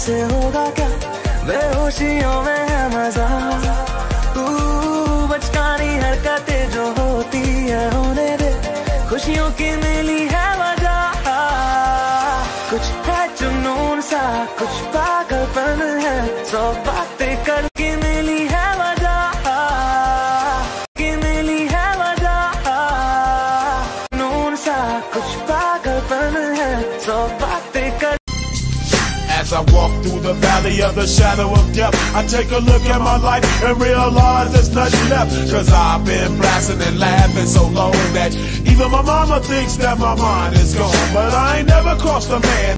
से होगा क्या बेहोशियों में है मजा बचकानी हरकतें जो होती है होने दे खुशियों की मिली है वजह कुछ है जुनून सा कुछ पागलपन है सौ बातें कर कुछ पागलपन है सौ बातें As I walk through the valley of the shadow of death, I take a look at my life and realize there's nothing left. Cause I've been blasting and laughing so long that even my mama thinks that my mind is gone. But I ain't never crossed a man.